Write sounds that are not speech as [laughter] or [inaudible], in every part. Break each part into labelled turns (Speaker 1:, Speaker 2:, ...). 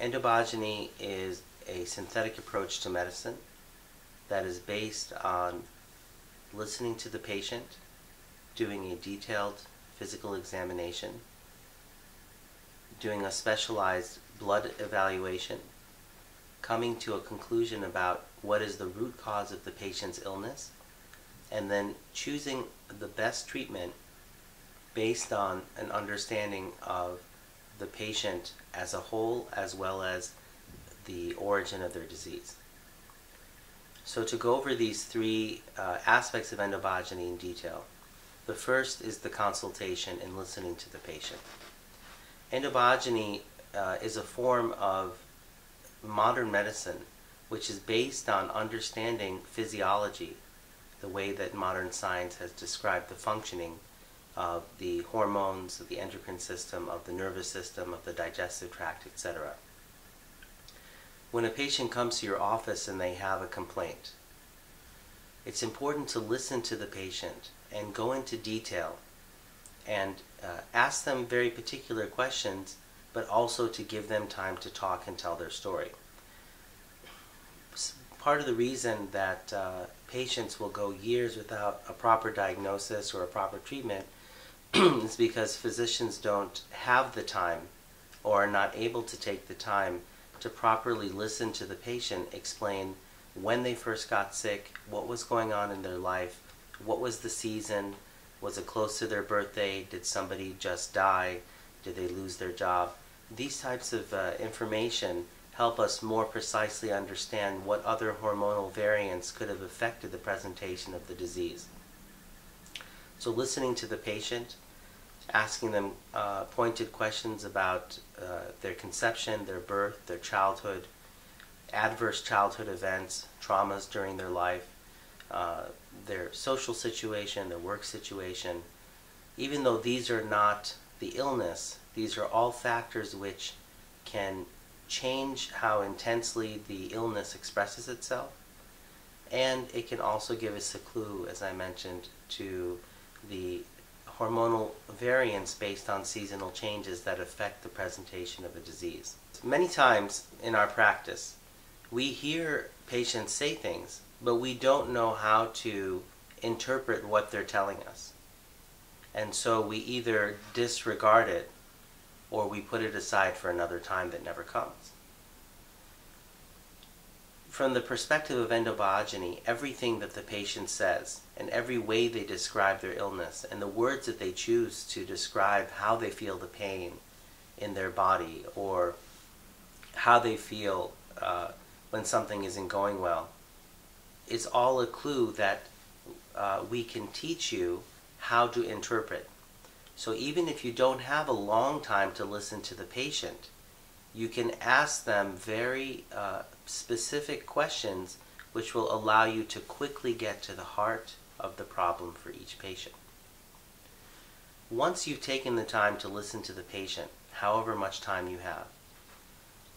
Speaker 1: Endobiogeny is a synthetic approach to medicine that is based on listening to the patient, doing a detailed physical examination, doing a specialized blood evaluation, coming to a conclusion about what is the root cause of the patient's illness, and then choosing the best treatment based on an understanding of the patient as a whole as well as the origin of their disease. So to go over these three uh, aspects of endobiogeny in detail, the first is the consultation and listening to the patient. Endobiogeny uh, is a form of modern medicine which is based on understanding physiology, the way that modern science has described the functioning of the hormones, of the endocrine system, of the nervous system, of the digestive tract, etc. When a patient comes to your office and they have a complaint, it's important to listen to the patient and go into detail and uh, ask them very particular questions, but also to give them time to talk and tell their story part of the reason that uh, patients will go years without a proper diagnosis or a proper treatment [clears throat] is because physicians don't have the time or are not able to take the time to properly listen to the patient explain when they first got sick, what was going on in their life, what was the season, was it close to their birthday, did somebody just die, did they lose their job. These types of uh, information help us more precisely understand what other hormonal variants could have affected the presentation of the disease. So listening to the patient, asking them uh, pointed questions about uh, their conception, their birth, their childhood, adverse childhood events, traumas during their life, uh, their social situation, their work situation. Even though these are not the illness, these are all factors which can change how intensely the illness expresses itself. And it can also give us a clue, as I mentioned, to the hormonal variants based on seasonal changes that affect the presentation of a disease. Many times in our practice, we hear patients say things, but we don't know how to interpret what they're telling us. And so we either disregard it or we put it aside for another time that never comes. From the perspective of endobiogeny, everything that the patient says and every way they describe their illness and the words that they choose to describe how they feel the pain in their body or how they feel uh, when something isn't going well is all a clue that uh, we can teach you how to interpret. So even if you don't have a long time to listen to the patient, you can ask them very uh, specific questions which will allow you to quickly get to the heart of the problem for each patient. Once you've taken the time to listen to the patient, however much time you have,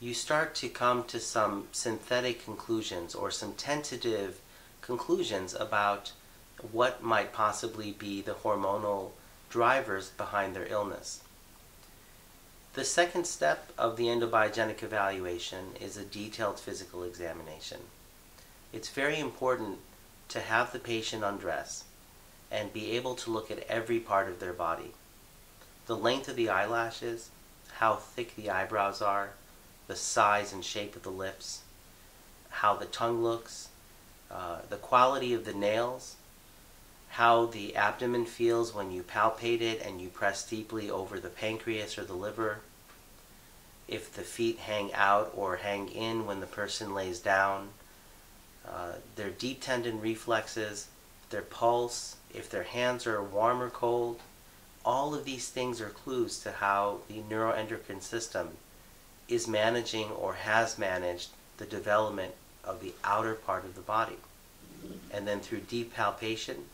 Speaker 1: you start to come to some synthetic conclusions or some tentative conclusions about what might possibly be the hormonal drivers behind their illness. The second step of the endobiogenic evaluation is a detailed physical examination. It's very important to have the patient undress and be able to look at every part of their body. The length of the eyelashes, how thick the eyebrows are, the size and shape of the lips, how the tongue looks, uh, the quality of the nails, how the abdomen feels when you palpate it and you press deeply over the pancreas or the liver, if the feet hang out or hang in when the person lays down, uh, their deep tendon reflexes, their pulse, if their hands are warm or cold, all of these things are clues to how the neuroendocrine system is managing or has managed the development of the outer part of the body. And then through deep palpation,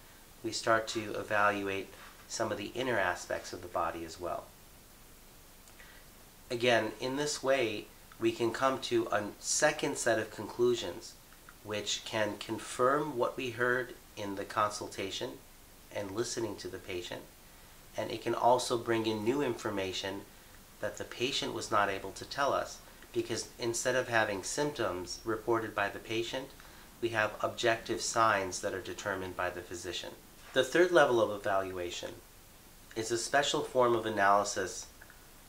Speaker 1: we start to evaluate some of the inner aspects of the body as well. Again, in this way, we can come to a second set of conclusions which can confirm what we heard in the consultation and listening to the patient, and it can also bring in new information that the patient was not able to tell us because instead of having symptoms reported by the patient, we have objective signs that are determined by the physician. The third level of evaluation is a special form of analysis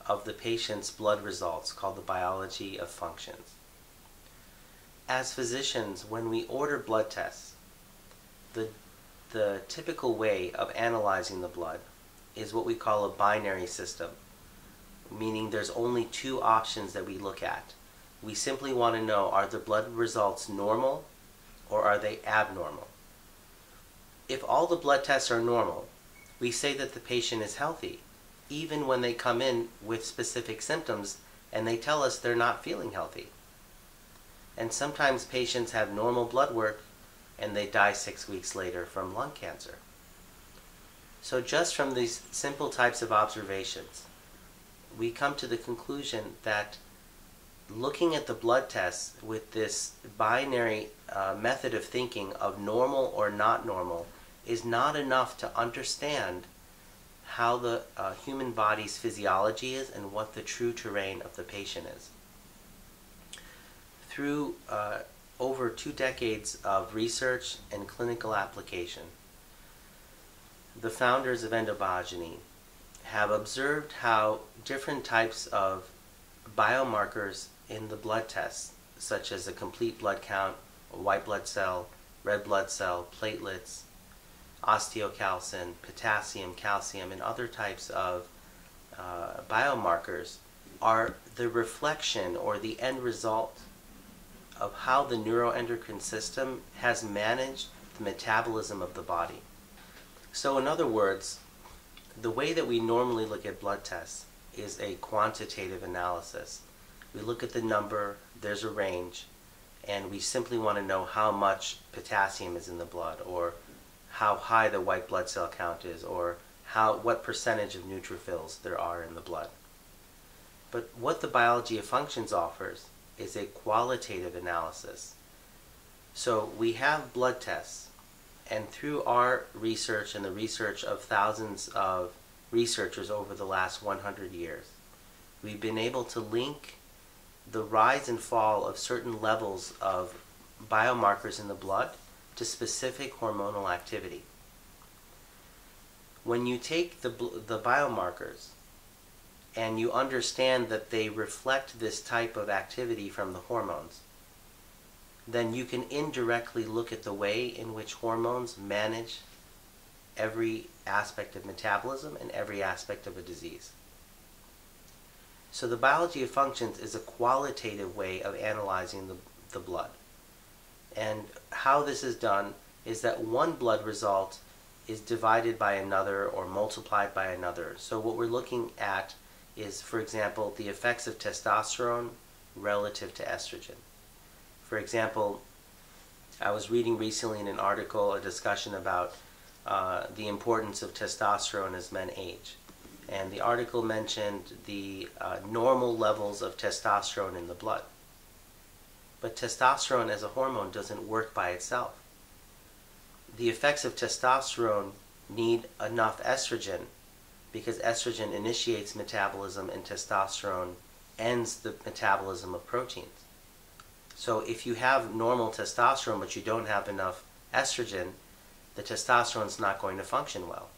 Speaker 1: of the patient's blood results called the biology of functions. As physicians, when we order blood tests, the, the typical way of analyzing the blood is what we call a binary system, meaning there's only two options that we look at. We simply want to know are the blood results normal or are they abnormal? If all the blood tests are normal, we say that the patient is healthy, even when they come in with specific symptoms and they tell us they're not feeling healthy. And sometimes patients have normal blood work and they die six weeks later from lung cancer. So, just from these simple types of observations, we come to the conclusion that looking at the blood tests with this binary uh, method of thinking of normal or not normal is not enough to understand how the uh, human body's physiology is and what the true terrain of the patient is. Through uh, over two decades of research and clinical application, the founders of Endobiogeny have observed how different types of biomarkers in the blood tests, such as a complete blood count, white blood cell, red blood cell, platelets, osteocalcin, potassium, calcium, and other types of uh, biomarkers are the reflection or the end result of how the neuroendocrine system has managed the metabolism of the body. So, in other words, the way that we normally look at blood tests is a quantitative analysis. We look at the number, there's a range, and we simply want to know how much potassium is in the blood or how high the white blood cell count is or how what percentage of neutrophils there are in the blood. But what the biology of functions offers is a qualitative analysis. So we have blood tests, and through our research and the research of thousands of researchers over the last 100 years, we've been able to link the rise and fall of certain levels of biomarkers in the blood to specific hormonal activity. When you take the, the biomarkers and you understand that they reflect this type of activity from the hormones, then you can indirectly look at the way in which hormones manage every aspect of metabolism and every aspect of a disease. So the biology of functions is a qualitative way of analyzing the, the blood. And how this is done is that one blood result is divided by another or multiplied by another. So what we're looking at is, for example, the effects of testosterone relative to estrogen. For example, I was reading recently in an article a discussion about uh, the importance of testosterone as men age. And the article mentioned the uh, normal levels of testosterone in the blood. But testosterone as a hormone doesn't work by itself. The effects of testosterone need enough estrogen because estrogen initiates metabolism and testosterone ends the metabolism of proteins. So if you have normal testosterone but you don't have enough estrogen, the testosterone is not going to function well.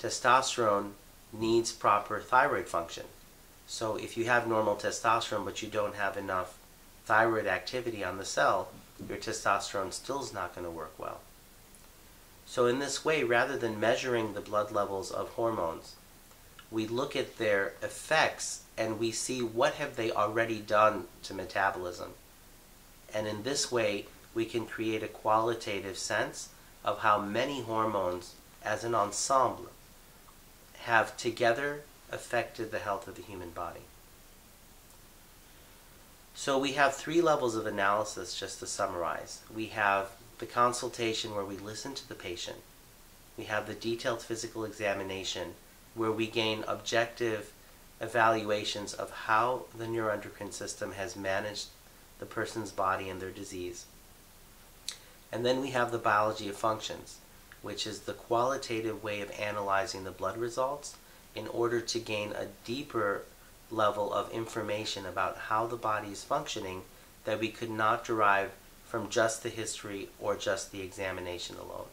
Speaker 1: Testosterone needs proper thyroid function. So if you have normal testosterone but you don't have enough thyroid activity on the cell, your testosterone still is not going to work well. So in this way, rather than measuring the blood levels of hormones, we look at their effects and we see what have they already done to metabolism. And in this way, we can create a qualitative sense of how many hormones as an ensemble have together affected the health of the human body. So we have three levels of analysis, just to summarize. We have the consultation where we listen to the patient. We have the detailed physical examination where we gain objective evaluations of how the neuroendocrine system has managed the person's body and their disease. And then we have the biology of functions, which is the qualitative way of analyzing the blood results in order to gain a deeper level of information about how the body is functioning that we could not derive from just the history or just the examination alone.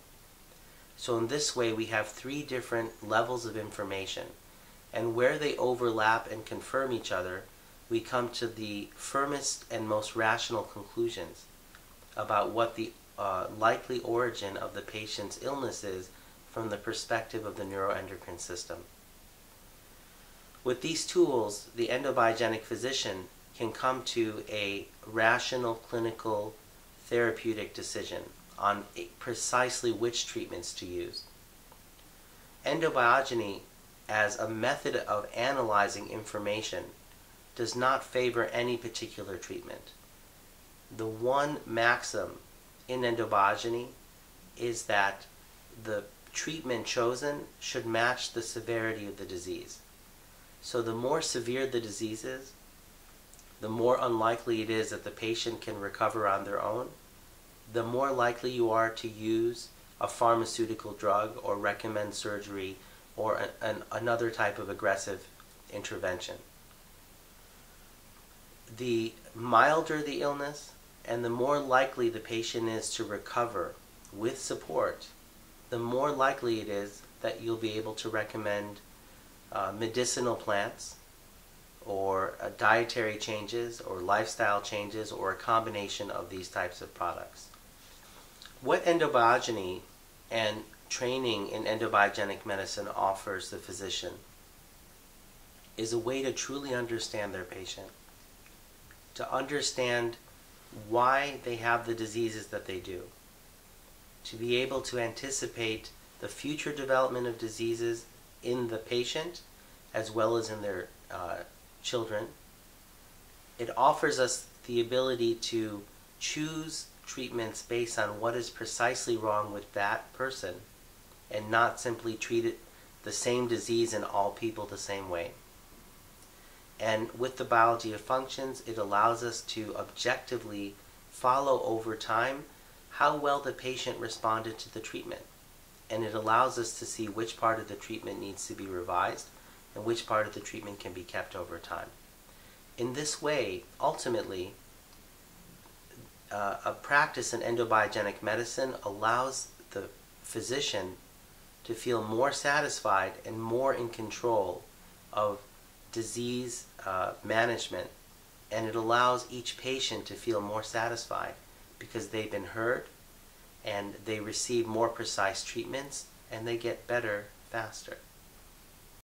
Speaker 1: So, in this way, we have three different levels of information, and where they overlap and confirm each other, we come to the firmest and most rational conclusions about what the uh, likely origin of the patient's illness is from the perspective of the neuroendocrine system. With these tools, the endobiogenic physician can come to a rational clinical therapeutic decision on precisely which treatments to use. Endobiogeny, as a method of analyzing information, does not favor any particular treatment. The one maxim in endobiogeny is that the treatment chosen should match the severity of the disease. So the more severe the disease is, the more unlikely it is that the patient can recover on their own, the more likely you are to use a pharmaceutical drug or recommend surgery or an, an, another type of aggressive intervention. The milder the illness and the more likely the patient is to recover with support, the more likely it is that you'll be able to recommend uh, medicinal plants or uh, dietary changes or lifestyle changes or a combination of these types of products. What endobiogeny and training in endobiogenic medicine offers the physician is a way to truly understand their patient, to understand why they have the diseases that they do, to be able to anticipate the future development of diseases in the patient as well as in their uh, children. It offers us the ability to choose treatments based on what is precisely wrong with that person and not simply treat it the same disease in all people the same way. And with the biology of functions, it allows us to objectively follow over time how well the patient responded to the treatment. And it allows us to see which part of the treatment needs to be revised and which part of the treatment can be kept over time. In this way, ultimately, uh, a practice in endobiogenic medicine allows the physician to feel more satisfied and more in control of disease uh, management, and it allows each patient to feel more satisfied because they've been heard and they receive more precise treatments and they get better faster.